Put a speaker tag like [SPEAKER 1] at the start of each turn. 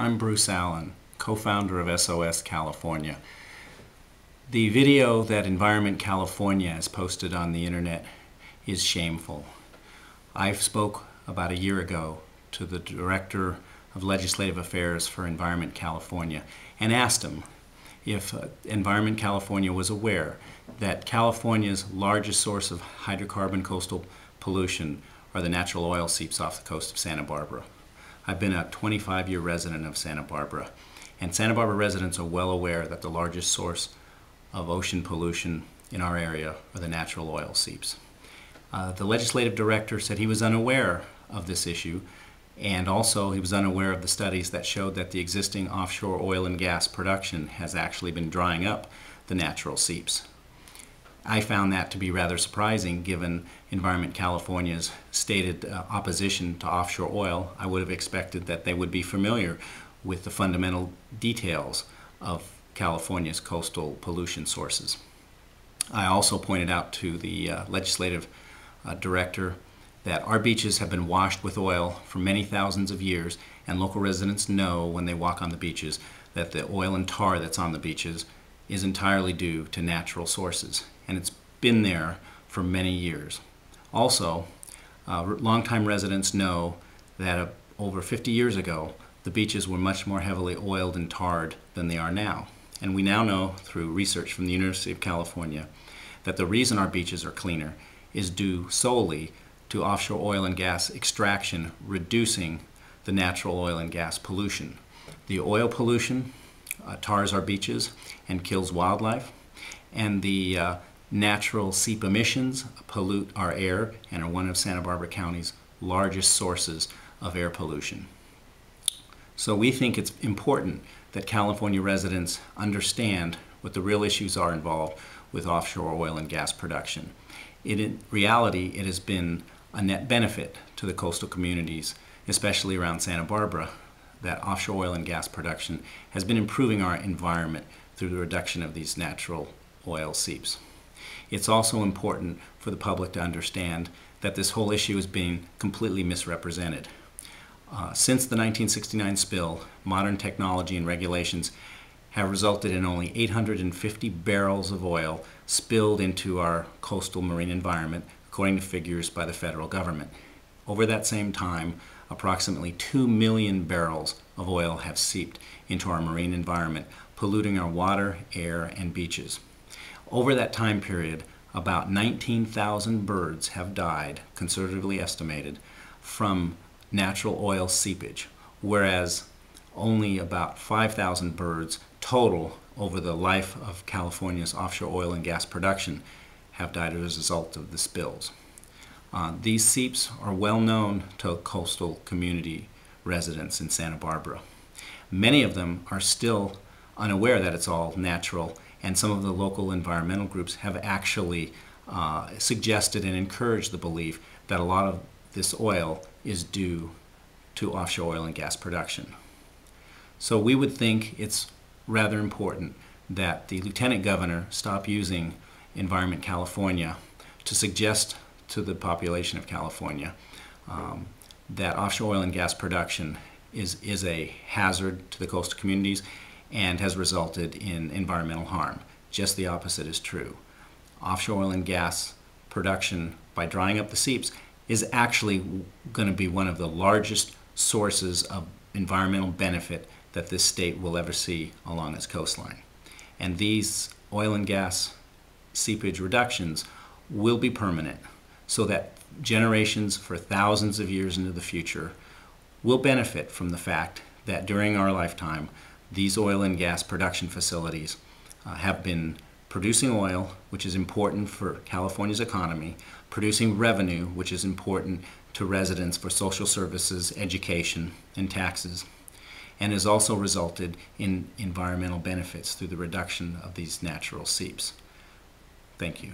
[SPEAKER 1] I'm Bruce Allen, co-founder of SOS California. The video that Environment California has posted on the internet is shameful. I spoke about a year ago to the Director of Legislative Affairs for Environment California and asked him if uh, Environment California was aware that California's largest source of hydrocarbon coastal pollution are the natural oil seeps off the coast of Santa Barbara. I've been a 25 year resident of Santa Barbara, and Santa Barbara residents are well aware that the largest source of ocean pollution in our area are the natural oil seeps. Uh, the legislative director said he was unaware of this issue, and also he was unaware of the studies that showed that the existing offshore oil and gas production has actually been drying up the natural seeps. I found that to be rather surprising given Environment California's stated uh, opposition to offshore oil. I would have expected that they would be familiar with the fundamental details of California's coastal pollution sources. I also pointed out to the uh, legislative uh, director that our beaches have been washed with oil for many thousands of years, and local residents know when they walk on the beaches that the oil and tar that's on the beaches is entirely due to natural sources and it's been there for many years. Also, uh, longtime residents know that uh, over 50 years ago, the beaches were much more heavily oiled and tarred than they are now. And we now know through research from the University of California that the reason our beaches are cleaner is due solely to offshore oil and gas extraction reducing the natural oil and gas pollution. The oil pollution uh, tars our beaches and kills wildlife, and the uh, Natural seep emissions pollute our air and are one of Santa Barbara County's largest sources of air pollution. So we think it's important that California residents understand what the real issues are involved with offshore oil and gas production. It, in reality, it has been a net benefit to the coastal communities, especially around Santa Barbara, that offshore oil and gas production has been improving our environment through the reduction of these natural oil seeps. It's also important for the public to understand that this whole issue is being completely misrepresented. Uh, since the 1969 spill, modern technology and regulations have resulted in only 850 barrels of oil spilled into our coastal marine environment, according to figures by the federal government. Over that same time, approximately 2 million barrels of oil have seeped into our marine environment, polluting our water, air, and beaches. Over that time period, about 19,000 birds have died, conservatively estimated, from natural oil seepage, whereas only about 5,000 birds total over the life of California's offshore oil and gas production have died as a result of the spills. Uh, these seeps are well known to coastal community residents in Santa Barbara. Many of them are still unaware that it's all natural and some of the local environmental groups have actually uh, suggested and encouraged the belief that a lot of this oil is due to offshore oil and gas production. So we would think it's rather important that the lieutenant governor stop using Environment California to suggest to the population of California um, that offshore oil and gas production is, is a hazard to the coastal communities and has resulted in environmental harm. Just the opposite is true. Offshore oil and gas production by drying up the seeps is actually going to be one of the largest sources of environmental benefit that this state will ever see along its coastline. And these oil and gas seepage reductions will be permanent so that generations for thousands of years into the future will benefit from the fact that during our lifetime these oil and gas production facilities uh, have been producing oil, which is important for California's economy, producing revenue, which is important to residents for social services, education, and taxes, and has also resulted in environmental benefits through the reduction of these natural seeps. Thank you.